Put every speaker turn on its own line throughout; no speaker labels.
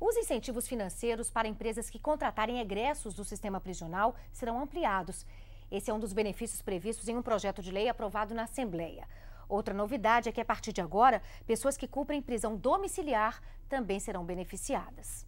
Os incentivos financeiros para empresas que contratarem egressos do sistema prisional serão ampliados. Esse é um dos benefícios previstos em um projeto de lei aprovado na Assembleia. Outra novidade é que, a partir de agora, pessoas que cumprem prisão domiciliar também serão beneficiadas.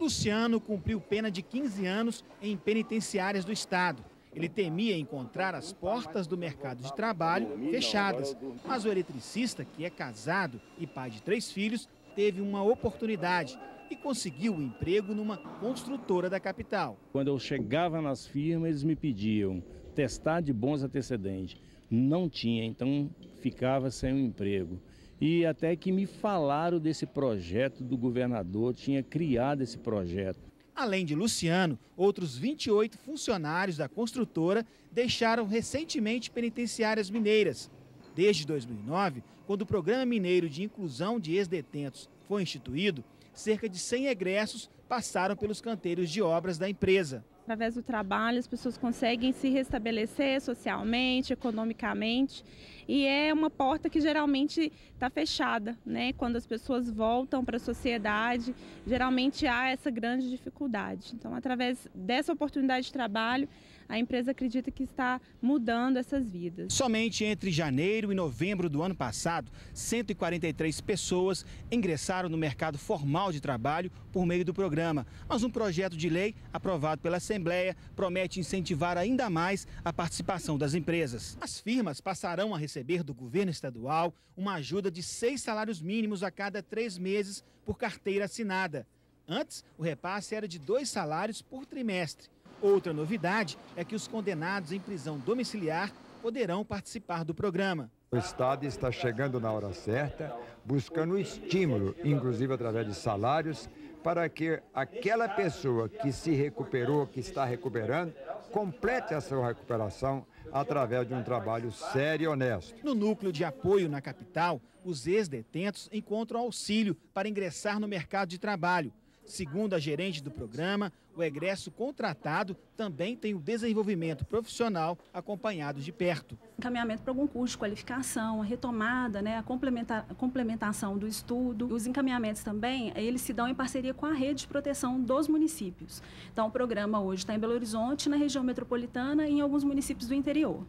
Luciano cumpriu pena de 15 anos em penitenciárias do Estado. Ele temia encontrar as portas do mercado de trabalho fechadas, mas o eletricista, que é casado e pai de três filhos, teve uma oportunidade e conseguiu o um emprego numa construtora da capital.
Quando eu chegava nas firmas, eles me pediam testar de bons antecedentes. Não tinha, então ficava sem o um emprego. E até que me falaram desse projeto do governador, tinha criado esse projeto.
Além de Luciano, outros 28 funcionários da construtora deixaram recentemente penitenciárias mineiras. Desde 2009, quando o Programa Mineiro de Inclusão de Ex-Detentos foi instituído, cerca de 100 egressos passaram pelos canteiros de obras da empresa.
Através do trabalho, as pessoas conseguem se restabelecer socialmente, economicamente, e é uma porta que geralmente está fechada, né? Quando as pessoas voltam para a sociedade, geralmente há essa grande dificuldade. Então, através dessa oportunidade de trabalho, a empresa acredita que está mudando essas vidas.
Somente entre janeiro e novembro do ano passado, 143 pessoas ingressaram no mercado formal de trabalho por meio do programa. Mas um projeto de lei aprovado pela Assembleia promete incentivar ainda mais a participação das empresas. As firmas passarão a receber do governo estadual uma ajuda de seis salários mínimos a cada três meses por carteira assinada. Antes, o repasse era de dois salários por trimestre. Outra novidade é que os condenados em prisão domiciliar poderão participar do programa.
O Estado está chegando na hora certa, buscando estímulo, inclusive através de salários, para que aquela pessoa que se recuperou, que está recuperando, complete a sua recuperação através de um trabalho sério e honesto.
No núcleo de apoio na capital, os ex-detentos encontram auxílio para ingressar no mercado de trabalho. Segundo a gerente do programa, o egresso contratado também tem o desenvolvimento profissional acompanhado de perto.
Encaminhamento para algum curso de qualificação, a retomada, né, a, complementa a complementação do estudo. Os encaminhamentos também, eles se dão em parceria com a rede de proteção dos municípios. Então, o programa hoje está em Belo Horizonte, na região metropolitana e em alguns municípios do interior.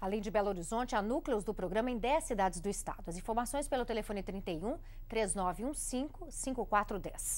Além de Belo Horizonte, há núcleos do programa em 10 cidades do estado. As informações pelo telefone 31 3915 5410.